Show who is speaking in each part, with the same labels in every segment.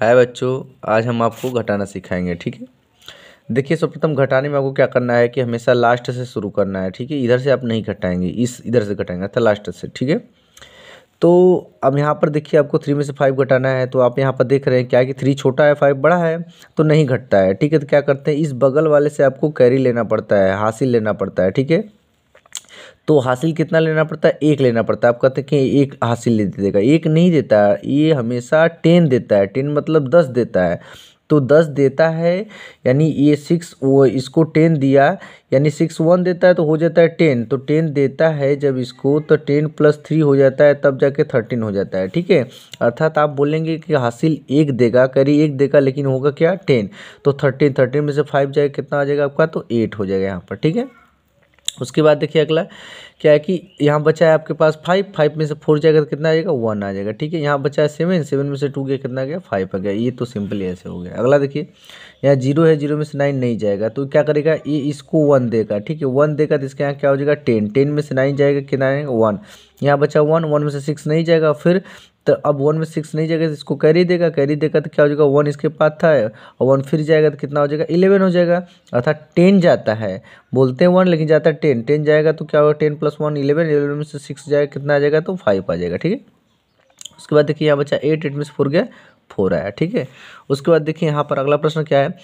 Speaker 1: हाय बच्चों, आज हम आपको घटाना सिखाएँगे, ठीक है? देखिए, सर्वप्रथम घटाने में आपको क्या करना है कि हमेशा लास्ट से शुरू करना है, ठीक है? इधर से आप नहीं घटाएँगे, इस इधर से घटाएँगे, अर्थात लास्ट से, ठीक है? तो अब यहाँ पर देखिए, आपको थ्री में से फाइव घटाना है तो आप यहाँ पर देख रहे हैं क्या कि थ्री छोटा है फाइव बड़ा है तो नहीं घटता है, ठीक है? तो क्या करते हैं, इस बगल वाले से आपको कैरी लेना पड़ता है, हासिल लेना पड़ता है, ठीक है? तो हासिल कितना लेना पड़ता है? एक लेना पड़ता है। आप कहते हैं कि एक हासिल ले देगा, एक नहीं देता, ये हमेशा टेन देता है। टेन मतलब दस देता है। तो दस देता है, यानी ये सिक्स वो इसको टेन दिया, यानी सिक्स वन देता है तो हो जाता है टेन। तो टेन देता है जब इसको तो टेन प्लस थ्री हो जाता है, तब जाके थर्टीन हो जाता है। ठीक है? अर्थात आप बोलेंगे कि हासिल एक देगा, करी एक देगा, लेकिन होगा क्या? टेन। तो थर्टीन थर्टीन में से फाइव जाएगा कितना आ जाएगा आपका? तो एट हो जाएगा यहाँ पर। ठीक है? उसके बाद देखिए अगला, क्या है कि यहाँ बचा है आपके पास फाइव फाइव में से फोर जाएगा तो कितना आ जाएगा? वन आ जाएगा, ठीक है? यहाँ बचा है सेवन सेवन में से टू गया, कितना गया? फाइव आ गया, ये तो सिंपली ऐसे हो गया। अगला देखिए, यहाँ ज़ीरो है ज़ीरो में से नाइन नहीं जाएगा तो क्या करेगा? ये इसको वन देगा, ठीक है? वन देगा तो इसके यहाँ क्या हो जाएगा? टेन टेन में से नाइन जाएगा, कितना आएगा वन यहाँ बचा वन वन में से सिक्स नहीं जाएगा, फिर तो अब वन में सिक्स नहीं जाएगा तो इसको कैरी देगा कैरी देगा तो क्या हो जाएगा? वन इसके पास था और वन फिर जाएगा तो कितना हो जाएगा? इलेवन हो जाएगा। अर्थात टेन जाता है। बोलते हैं वन लेकिन जाता है टेन टेन जाएगा तो क्या होगा? Ten plus one eleven eleven में से सिक्स जाएगा, कितना आ जाएगा? तो फाइव आ जाएगा, ठीक है? उसके बाद देखिए यहाँ बच्चा एट एट में से फोर गया फोर आया, ठीक है? उसके बाद देखिए यहाँ पर अगला प्रश्न क्या है?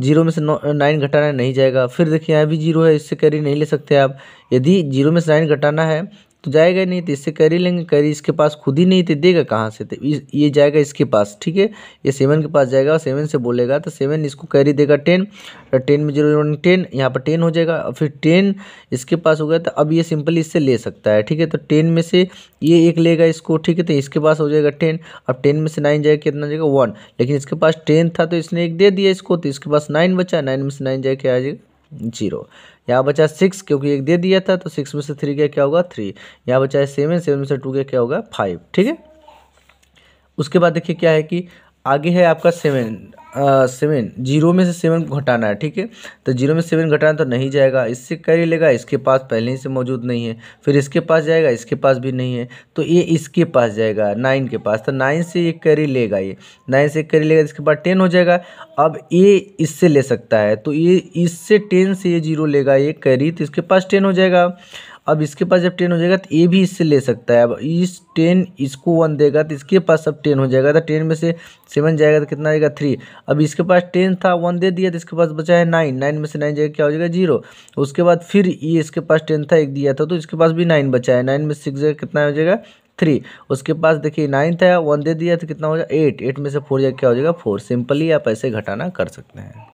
Speaker 1: ज़ीरो में से नौ नाइन घटाना नहीं जाएगा। फिर देखिए यहाँ भी ज़ीरो है, इससे कैरी नहीं ले सकते आप। यदि ज़ीरो में से नाइन घटाना है तो जाएगा नहीं तो इससे कैरी लेंगे, कैरी इसके पास खुद ही नहीं तो देगा कहाँ से तो ये जाएगा इसके पास, ठीक है? ये सेवन के पास जाएगा, और सेवन से बोलेगा तो सेवन इसको कैरी देगा टेन और टेन में ज़ीरो टेन यहाँ पर टेन हो जाएगा, और फिर टेन इसके पास हो गया तो अब ये सिंपली इससे ले सकता है, ठीक है? तो टेन में से ये एक लेगा इसको, ठीक है? तो इसके पास हो जाएगा टेन अब टेन में से नाइन जाएगा, कितना जाएगा? वन लेकिन इसके पास टेन था तो इसने एक दे दिया इसको तो इसके पास नाइन बचा नाइन में से नाइन जाएगा क्या आ जाएगा ज़ीरो यहाँ बचा सिक्स क्योंकि एक दे दिया था तो सिक्स में से थ्री का क्या होगा? थ्री यहाँ बचा है सेवन सेवन में से टू का क्या होगा? फाइव ठीक है? उसके बाद देखिए क्या है कि आगे है आपका सेवन सेवन। ज़ीरो में से सेवन घटाना है, ठीक है? तो ज़ीरो में सेवन घटाना तो नहीं जाएगा। इससे कैरी लेगा, इसके पास पहले ही से मौजूद नहीं है। फिर इसके पास जाएगा, इसके पास भी नहीं है। तो ये इसके पास जाएगा, नाइन के पास। तो नाइन से ये कैरी लेगा ये। नाइन से कैरी लेगा, इसके बाद टेन हो जाएगा। अब ये इससे ले सकता है। तो ये इससे टेन से ये ज़ीरो लेगा, ये कैरी तो इसके पास टेन हो जाएगा। अब इसके पास जब टेन हो जाएगा तो ए भी इससे ले सकता है। अब इस टेन इसको वन देगा तो इसके पास अब टेन हो जाएगा। तो टेन में से सेवन जाएगा तो कितना आएगा? थ्री अब इसके पास टेन था वन दे दिया तो इसके पास बचा है नाइन नाइन में से नाइन जाएगा, क्या हो जाएगा? ज़ीरो उसके बाद फिर ये इसके पास टेन था, एक दिया था तो इसके पास भी नाइन बचा है। नाइन में सिक्स जाएगा, कितना हो जाएगा? थ्री उसके पास देखिए नाइन था वन दे दिया तो कितना हो जाएगा? एट एट में से फोर जाएगा, क्या हो जाएगा? फोर सिंपली आप ऐसे घटाना कर सकते हैं।